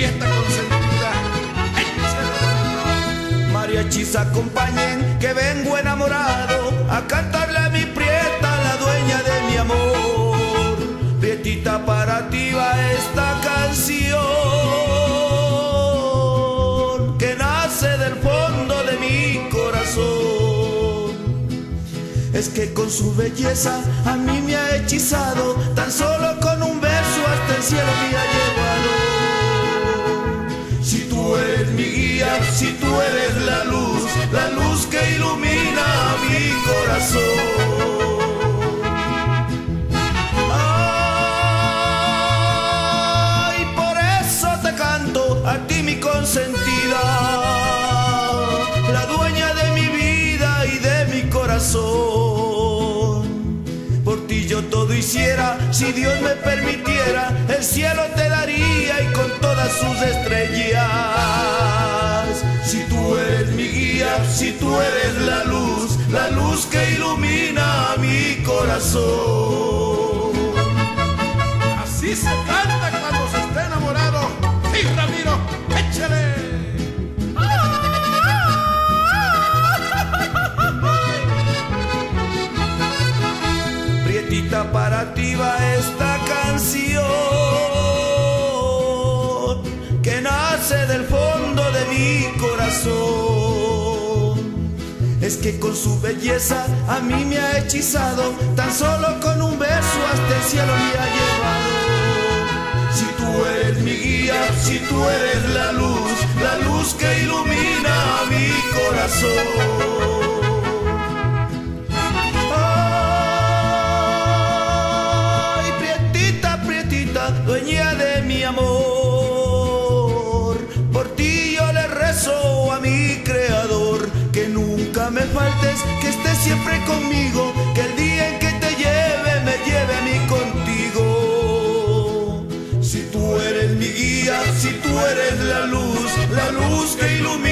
prieta consentida. Mariachis acompañen que vengo enamorado a cantarle a mi prieta, la dueña de mi amor. Prietita para ti va esta canción que nace del fondo de mi corazón. Es que con su belleza a mí me ha hechizado, tan solo con un beso hasta el cielo me ha llevado. Si tú eres la luz, la luz que ilumina mi corazón. Ay, por eso te canto a ti mi consentida, la dueña de mi vida y de mi corazón. Por ti yo todo hiciera, si Dios me permitiera, Si tú eres mi guía, si tú eres la luz, la luz que ilumina mi corazón. Así se canta Es que con su belleza a mí me ha hechizado, tan solo con un beso hasta el cielo me ha llevado. Si tú eres mi guía, si tú eres la luz, la luz que ilumina mi corazón. Ay, prietita, prietita, dueña de mi amor. Que estés siempre conmigo. Que el día en que te lleve, me lleve a mí contigo. Si tú eres mi guía, si tú eres la luz, la luz que ilumina